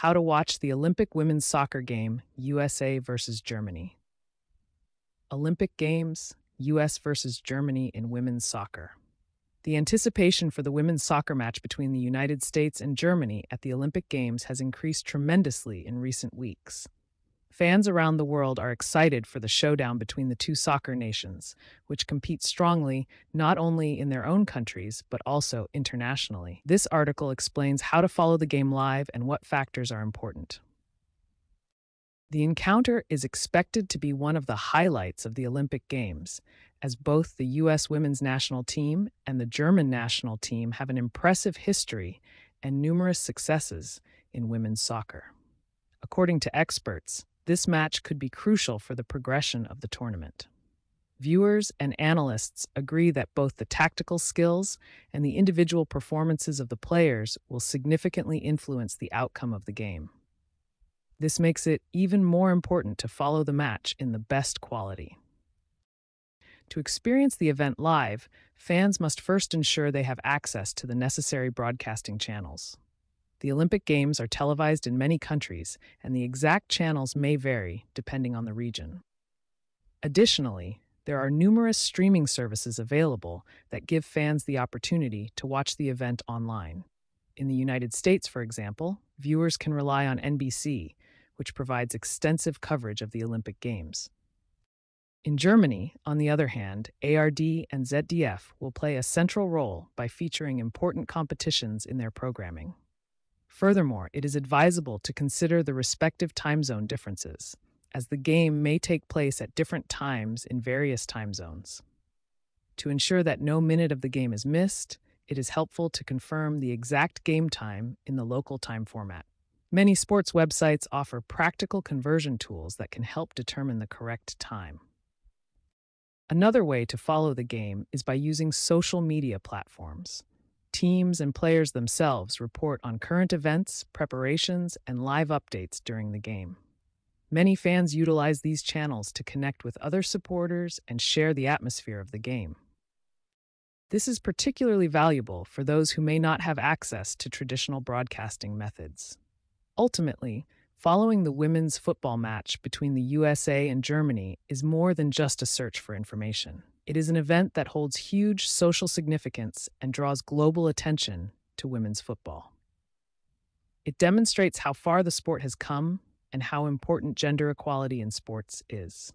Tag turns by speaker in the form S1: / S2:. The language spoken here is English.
S1: How to watch the Olympic women's soccer game, USA versus Germany. Olympic Games, US versus Germany in women's soccer. The anticipation for the women's soccer match between the United States and Germany at the Olympic Games has increased tremendously in recent weeks. Fans around the world are excited for the showdown between the two soccer nations, which compete strongly not only in their own countries, but also internationally. This article explains how to follow the game live and what factors are important. The encounter is expected to be one of the highlights of the Olympic Games, as both the U.S. women's national team and the German national team have an impressive history and numerous successes in women's soccer. According to experts, this match could be crucial for the progression of the tournament. Viewers and analysts agree that both the tactical skills and the individual performances of the players will significantly influence the outcome of the game. This makes it even more important to follow the match in the best quality. To experience the event live, fans must first ensure they have access to the necessary broadcasting channels. The Olympic Games are televised in many countries, and the exact channels may vary depending on the region. Additionally, there are numerous streaming services available that give fans the opportunity to watch the event online. In the United States, for example, viewers can rely on NBC, which provides extensive coverage of the Olympic Games. In Germany, on the other hand, ARD and ZDF will play a central role by featuring important competitions in their programming. Furthermore, it is advisable to consider the respective time zone differences, as the game may take place at different times in various time zones. To ensure that no minute of the game is missed, it is helpful to confirm the exact game time in the local time format. Many sports websites offer practical conversion tools that can help determine the correct time. Another way to follow the game is by using social media platforms teams and players themselves report on current events, preparations, and live updates during the game. Many fans utilize these channels to connect with other supporters and share the atmosphere of the game. This is particularly valuable for those who may not have access to traditional broadcasting methods. Ultimately, following the women's football match between the USA and Germany is more than just a search for information. It is an event that holds huge social significance and draws global attention to women's football. It demonstrates how far the sport has come and how important gender equality in sports is.